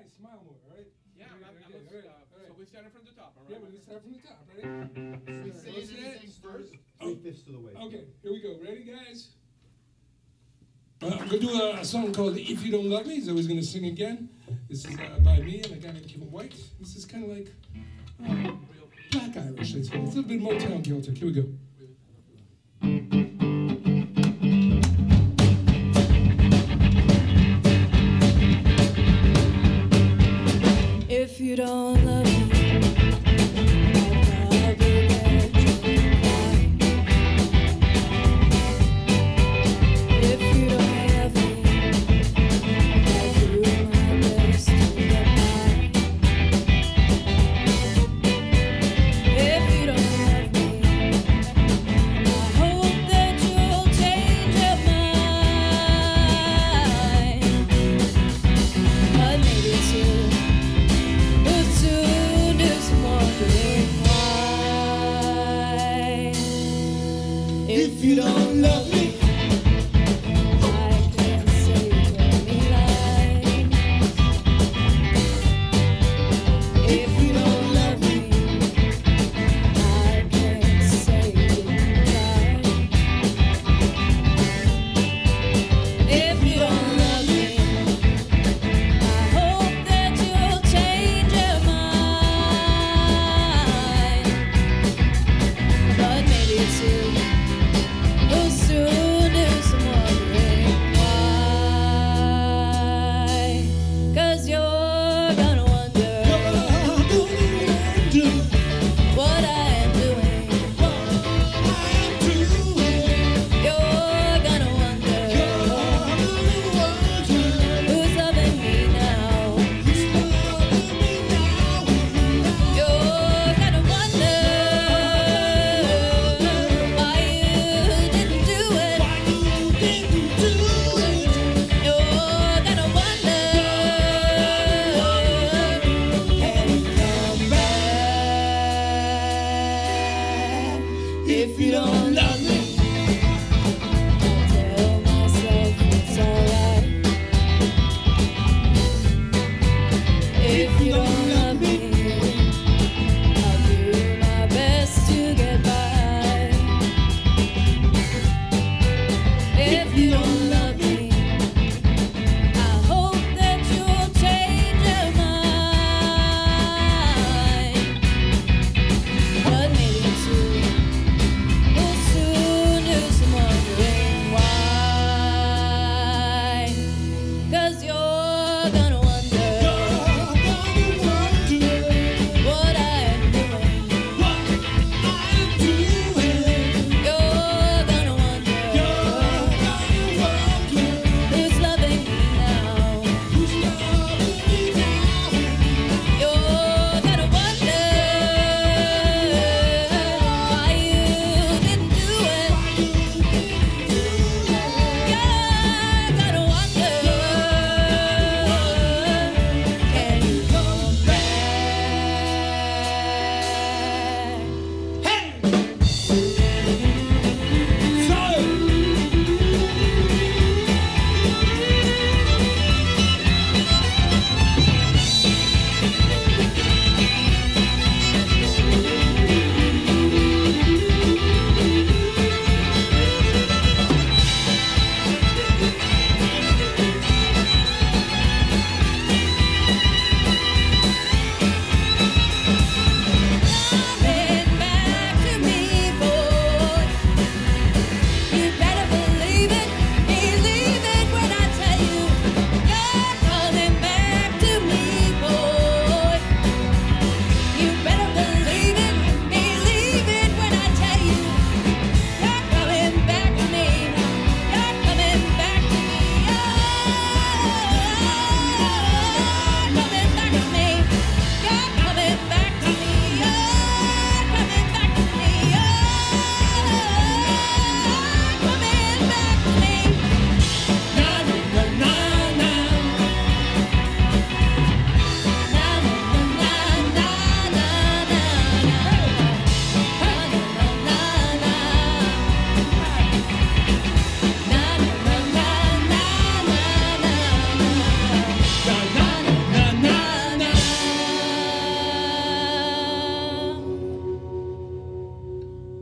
guys smile more, all right? Yeah, I'm, I'm, Okay, let's, all right, all right. so we started from the top, all right? Yeah, we're gonna start from the top, ready? We Start. say What's that? anything first, Oh. three fifths of the way. Okay, here we go. Ready, guys? Uh, I'm gonna do a, a song called "If You Don't Love Me." So I was gonna sing again. This is uh, by me and a guy named Kevin White. This is kind of like uh, Black Irish. I'd. It's a little bit more Motown Celtic. Here we go. Don't love me,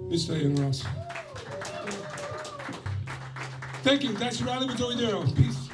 Mr. Ross. Thank you. That's Riley Zoe Darrow. Peace.